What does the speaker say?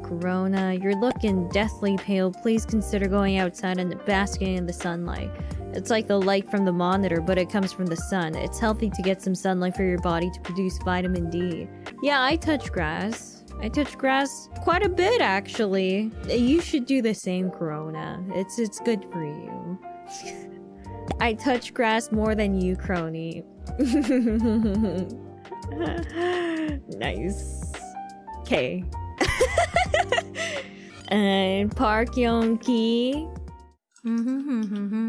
Corona. You're looking deathly pale. Please consider going outside and basking in the sunlight. It's like the light from the monitor, but it comes from the sun. It's healthy to get some sunlight for your body to produce vitamin D. Yeah, I touch grass. I touch grass quite a bit, actually. You should do the same, Corona. It's it's good for you. I touch grass more than you, Kronii. nice. Okay. And Park Young Ki. Mm-hmm, mm-hmm, mm-hmm.